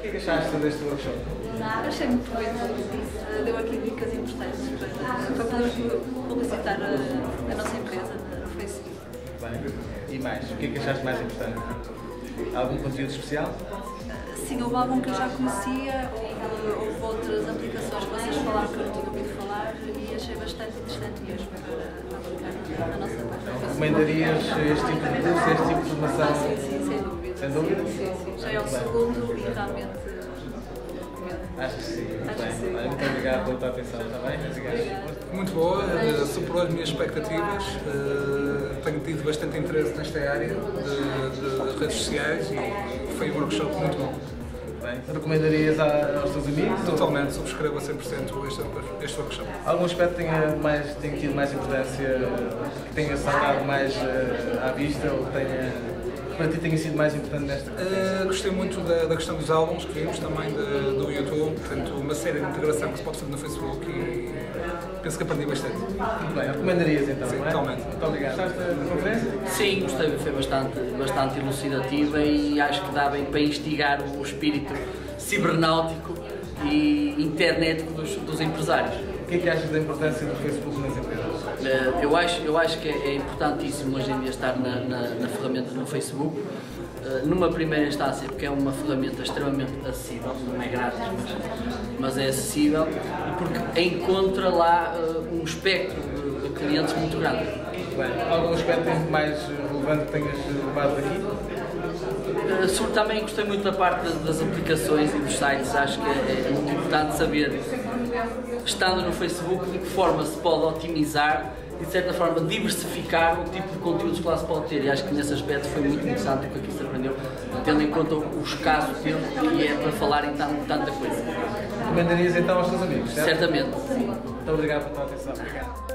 que é que achaste deste workshop? Achei muito bem, deu aqui dicas importantes para, para podermos publicitar a, a nossa empresa no Facebook. Bem, e mais? O que é que achaste mais importante? Algum conteúdo especial? Sim, houve algum que eu já conhecia, houve, houve outras aplicações que vocês falaram que eu não tinha ouvido falar e achei bastante interessante mesmo para aplicar na nossa página. Recomendarias este tipo de curso, este tipo de formação? Ah, sim, sim, sem dúvida. Sem dúvida? Sim, sim. Já é o segundo e realmente. Acho que sim. Muito Acho bem. que sim. Muito obrigado pela tua atenção, está bem? Obrigado. Muito boa, eh, superou as minhas expectativas. eh, Tenho tido bastante interesse nesta área de, de redes sociais e foi um workshop muito bom. Bem, recomendarias aos teus amigos? Totalmente, subscrevo a 100% este, este workshop. Algum aspecto tenha, mais, tenha tido mais importância, que tenha saltado mais eh, à vista ou que tenha, para ti tenha sido mais importante nesta Eh, gostei muito da, da questão dos álbuns que vimos, também de- do YouTube, portanto, uma série de integração que se pode fazer no Facebook e penso que aprendi bastante. Muito bem, recomendarias então, Sim, não é? totalmente. Muito obrigado. Gostaste da conferência? Sim, gostei, foi bastante, bastante elucidativa e acho que dá bem para instigar o espírito cibernáutico e internético dos, dos empresários. O que é que achas da importância do Facebook nas empresas? Eh, Eu acho, eu acho que é importantíssimo hoje em dia estar na, na, na ferramenta no Facebook, eh, numa primeira instância, porque é uma ferramenta extremamente acessível, não é grátis, mas, mas é acessível, e porque encontra lá eh, um espectro de, de clientes muito grande. Bem, algum aspecto mais relevante que tenhas levado daqui? Uh, sobre- também gostei muito da parte das- das aplicações e dos sites, acho que é, é muito importante saber, estando no Facebook, de que forma se pode otimizar e de certa forma diversificar o tipo de conteúdos que lá se pode ter. E acho que nesse aspecto foi muito interessante o que aqui se aprendeu, tendo em conta o escasso tempo que é para falar em tan- tanta coisa. Recomendarias então aos teus amigos, certo? Certamente. Muito obrigado pela tua atenção. Obrigado.